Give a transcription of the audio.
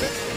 Hey!